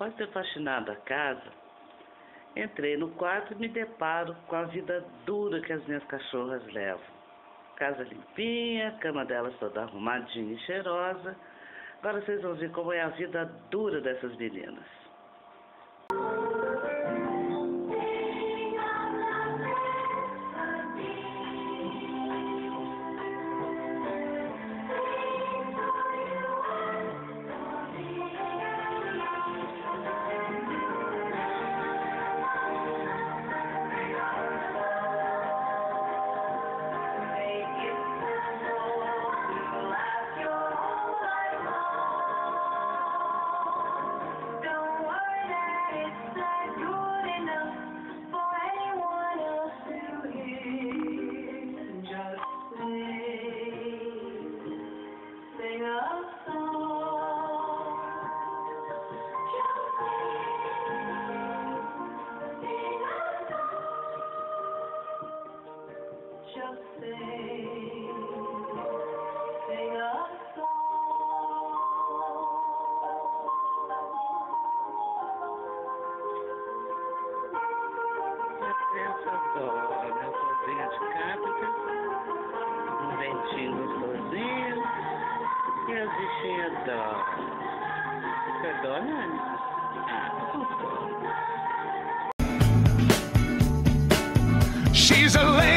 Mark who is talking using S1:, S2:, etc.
S1: Após ter faxinado a casa, entrei no quarto e me deparo com a vida dura que as minhas cachorras levam. Casa limpinha, cama delas toda arrumadinha e cheirosa. Agora vocês vão ver como é a vida dura dessas meninas. Minha sozinha de cápita, um ventinho gostosinho
S2: She's a lady.